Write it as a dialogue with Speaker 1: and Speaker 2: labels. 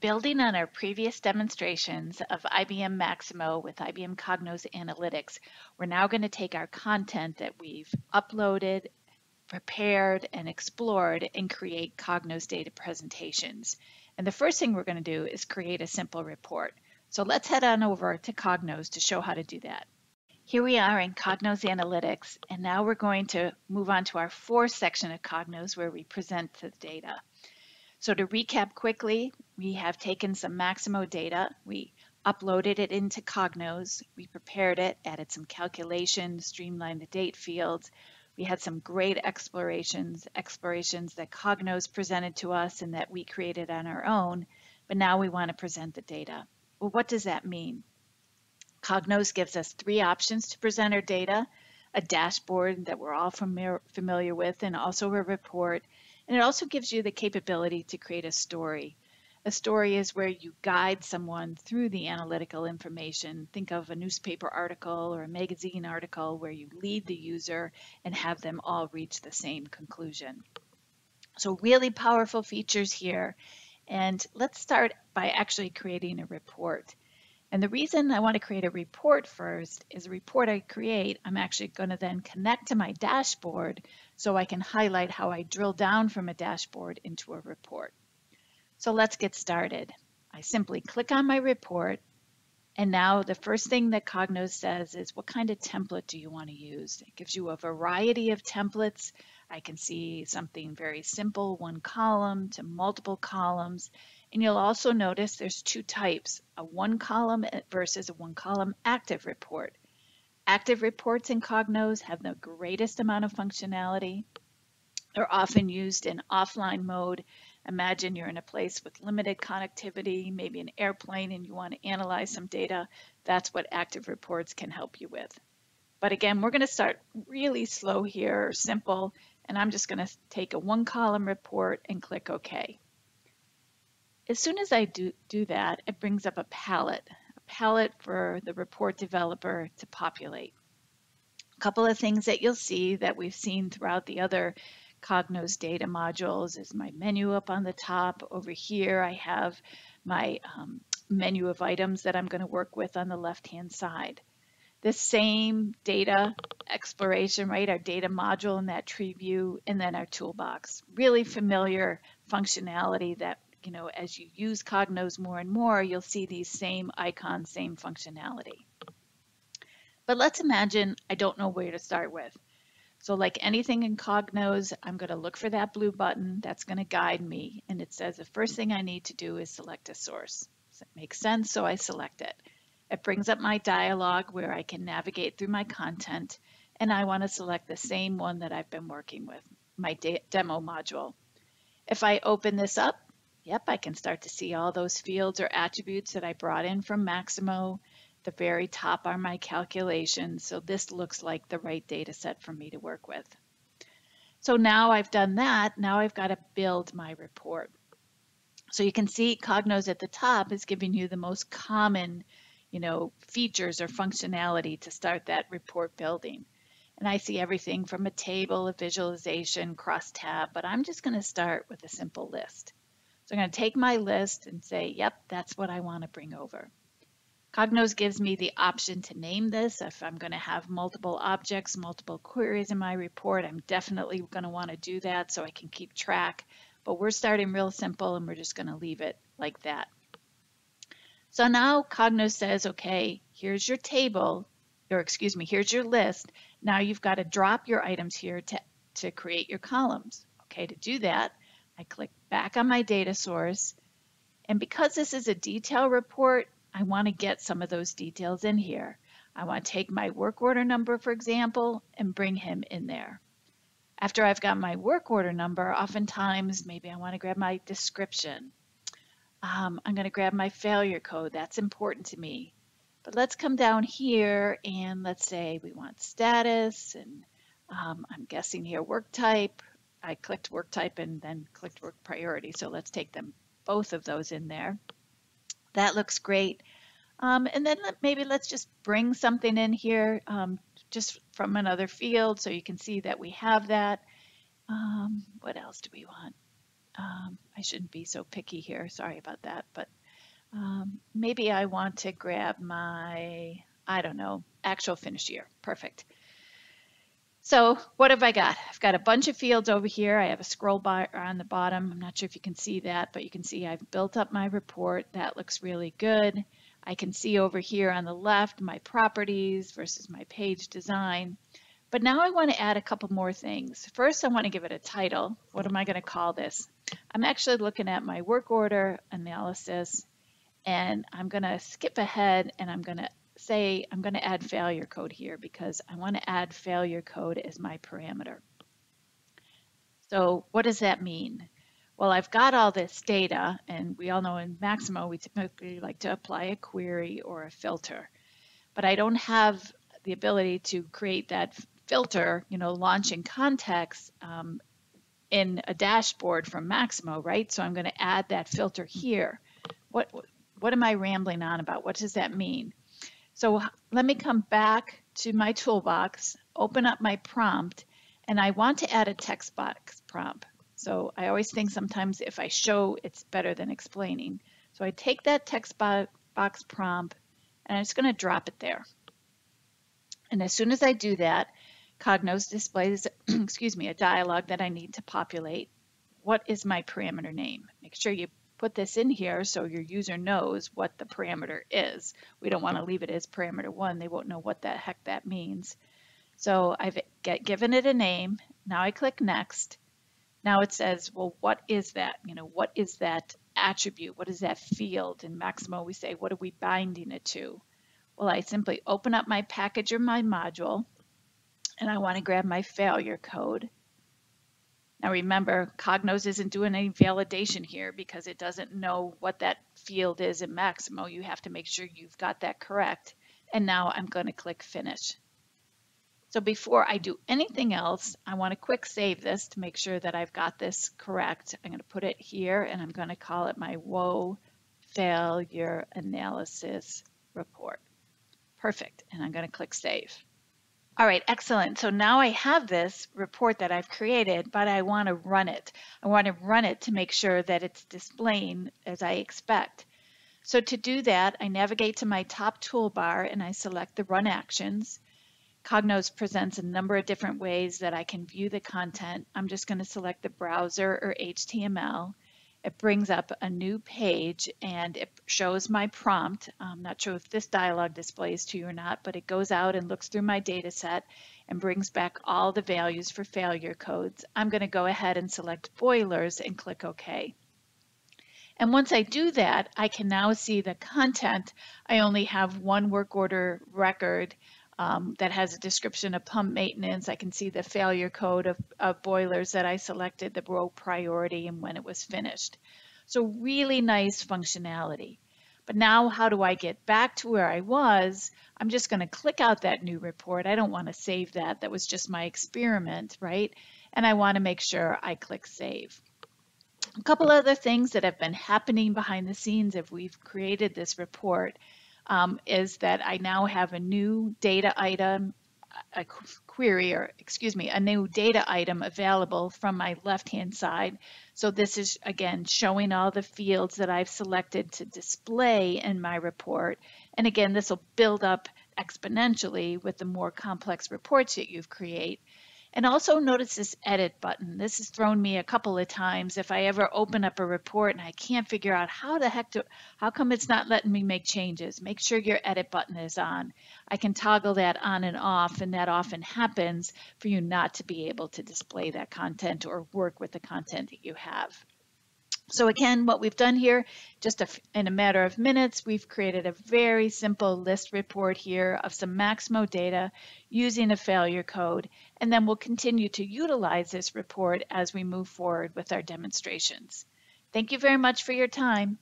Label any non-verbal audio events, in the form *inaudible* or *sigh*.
Speaker 1: Building on our previous demonstrations of IBM Maximo with IBM Cognos Analytics, we're now going to take our content that we've uploaded, prepared, and explored and create Cognos data presentations. And the first thing we're going to do is create a simple report. So let's head on over to Cognos to show how to do that. Here we are in Cognos Analytics, and now we're going to move on to our fourth section of Cognos where we present the data. So to recap quickly, we have taken some Maximo data, we uploaded it into Cognos, we prepared it, added some calculations, streamlined the date fields. We had some great explorations, explorations that Cognos presented to us and that we created on our own, but now we want to present the data. Well, what does that mean? Cognos gives us three options to present our data, a dashboard that we're all familiar with, and also a report, and it also gives you the capability to create a story. A story is where you guide someone through the analytical information. Think of a newspaper article or a magazine article where you lead the user and have them all reach the same conclusion. So really powerful features here. And let's start by actually creating a report. And the reason I want to create a report first is a report I create, I'm actually going to then connect to my dashboard so I can highlight how I drill down from a dashboard into a report. So let's get started. I simply click on my report and now the first thing that Cognos says is what kind of template do you want to use? It gives you a variety of templates. I can see something very simple, one column to multiple columns. And you'll also notice there's two types, a one column versus a one column active report. Active reports in Cognos have the greatest amount of functionality. They're often used in offline mode. Imagine you're in a place with limited connectivity, maybe an airplane, and you want to analyze some data. That's what active reports can help you with. But again, we're going to start really slow here, simple, and I'm just going to take a one column report and click OK. As soon as I do, do that, it brings up a palette, a palette for the report developer to populate. A couple of things that you'll see that we've seen throughout the other Cognos data modules is my menu up on the top. Over here, I have my um, menu of items that I'm going to work with on the left-hand side. The same data exploration, right, our data module in that tree view, and then our toolbox. Really familiar functionality that you know, as you use Cognos more and more, you'll see these same icons, same functionality. But let's imagine I don't know where to start with. So like anything in Cognos, I'm going to look for that blue button that's going to guide me. And it says the first thing I need to do is select a source. Does it make sense? So I select it. It brings up my dialog where I can navigate through my content. And I want to select the same one that I've been working with, my de demo module. If I open this up, Yep, I can start to see all those fields or attributes that I brought in from Maximo. The very top are my calculations, so this looks like the right data set for me to work with. So now I've done that, now I've got to build my report. So you can see Cognos at the top is giving you the most common you know, features or functionality to start that report building. And I see everything from a table, a visualization, cross-tab, but I'm just going to start with a simple list. So I'm going to take my list and say, yep, that's what I want to bring over. Cognos gives me the option to name this. If I'm going to have multiple objects, multiple queries in my report, I'm definitely going to want to do that so I can keep track. But we're starting real simple and we're just going to leave it like that. So now Cognos says, okay, here's your table, or excuse me, here's your list. Now you've got to drop your items here to, to create your columns. Okay, to do that, I click back on my data source. And because this is a detail report, I want to get some of those details in here. I want to take my work order number, for example, and bring him in there. After I've got my work order number, oftentimes maybe I want to grab my description. Um, I'm going to grab my failure code. That's important to me. But let's come down here and let's say we want status and um, I'm guessing here work type, I clicked work type and then clicked work priority. So let's take them both of those in there. That looks great. Um, and then maybe let's just bring something in here um, just from another field so you can see that we have that. Um, what else do we want? um, I shouldn't be so picky here, sorry about that, but um, maybe I want to grab my, I don't know, actual finished year. Perfect. So what have I got? I've got a bunch of fields over here. I have a scroll bar on the bottom. I'm not sure if you can see that, but you can see I've built up my report. That looks really good. I can see over here on the left my properties versus my page design. But now I want to add a couple more things. First, I want to give it a title. What am I going to call this? I'm actually looking at my work order analysis, and I'm going to skip ahead and I'm going to say I'm going to add failure code here because I want to add failure code as my parameter. So what does that mean? Well, I've got all this data, and we all know in Maximo we typically like to apply a query or a filter, but I don't have the ability to create that filter, you know, launching context um, in a dashboard from Maximo, right? So I'm going to add that filter here. What what am I rambling on about? What does that mean? So let me come back to my toolbox, open up my prompt, and I want to add a text box prompt. So I always think sometimes if I show, it's better than explaining. So I take that text box prompt and I'm just going to drop it there. And as soon as I do that, Cognos displays, *clears throat* excuse me, a dialog that I need to populate. What is my parameter name? Make sure you put this in here so your user knows what the parameter is. We don't want to leave it as parameter one. They won't know what the heck that means. So I've get, given it a name. Now I click next. Now it says, well, what is that? You know, what is that attribute? What is that field? In Maximo, we say, what are we binding it to? Well, I simply open up my package or my module, and I want to grab my failure code. Now remember, Cognos isn't doing any validation here because it doesn't know what that field is in Maximo. You have to make sure you've got that correct. And now I'm going to click Finish. So before I do anything else, I want to quick save this to make sure that I've got this correct. I'm going to put it here and I'm going to call it my WOE Failure Analysis Report. Perfect. And I'm going to click Save. All right, excellent. So now I have this report that I've created, but I want to run it. I want to run it to make sure that it's displaying as I expect. So to do that, I navigate to my top toolbar and I select the Run Actions. Cognos presents a number of different ways that I can view the content. I'm just going to select the browser or HTML it brings up a new page and it shows my prompt. I'm not sure if this dialog displays to you or not, but it goes out and looks through my data set and brings back all the values for failure codes. I'm going to go ahead and select boilers and click OK. And once I do that, I can now see the content. I only have one work order record um, that has a description of pump maintenance. I can see the failure code of, of boilers that I selected, the row priority, and when it was finished. So really nice functionality. But now how do I get back to where I was? I'm just going to click out that new report. I don't want to save that. That was just my experiment, right? And I want to make sure I click save. A couple other things that have been happening behind the scenes if we've created this report um, is that I now have a new data item, a query, or excuse me, a new data item available from my left-hand side. So this is, again, showing all the fields that I've selected to display in my report. And again, this will build up exponentially with the more complex reports that you create. And also notice this edit button. This has thrown me a couple of times if I ever open up a report and I can't figure out how the heck to, how come it's not letting me make changes. Make sure your edit button is on. I can toggle that on and off and that often happens for you not to be able to display that content or work with the content that you have. So again, what we've done here, just a, in a matter of minutes, we've created a very simple list report here of some Maximo data using a failure code, and then we'll continue to utilize this report as we move forward with our demonstrations. Thank you very much for your time.